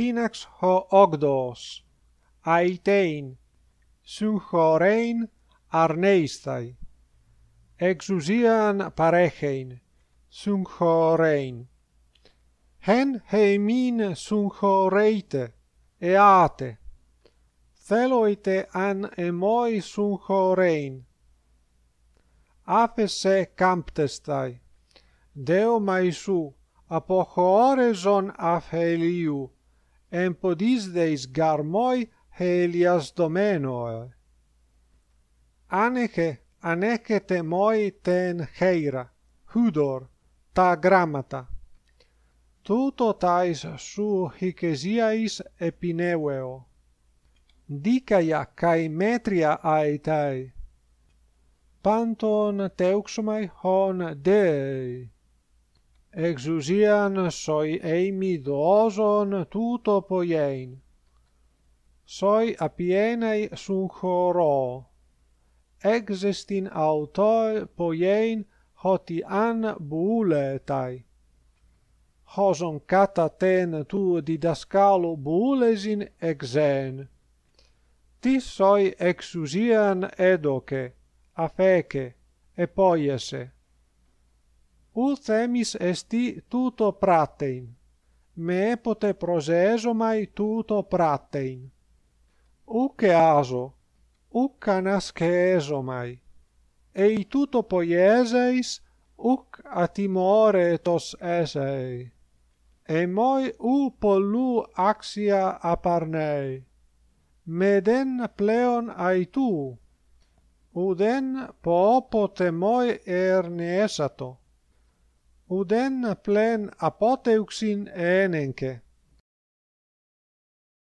πίναξ ο όγδοος, αιτέιν, συγχωρέιν αρνεϊσθαι, εξουσίαν παρέχειν, συγχωρέιν. Χεν χεμίν συγχωρέιτε, εάτε, θέλοιτε αν εμόι συγχωρέιν. Άφεσε κάμπτεσθαι, Δέο μαϊσού, αποχώρεζον αφελίου, empodis deis garmoi helias domeno Aneke, aneke temoi ten heira, hudor, ta grammata. Tuto tais su hicesiais epineueo. Dicaia cae metria aitai Panton teuxomai hon dei εξουσίαν σοι ειμι δώσον τούτο ποιέν. Σοι απιέναι σουν χωρό. Εξεστην αυτοί ποιέν ότι αν βουλεται. Χωσον κατά τέν του διδασκάλου βουλεζιν εξέν. Τι σοι εξουσίαν έδωκε, αφέκε, επόιεσε ulcemis esti tuto pratein, me pote prosesomai tuto pratein. Uc aso, uc canascesomai, ei tuto poieseis, uc atimoretos esei. E moi u pollu axia aparnei. Meden pleon aitu, uden po moi ernesato uden plen apoteuxin enenke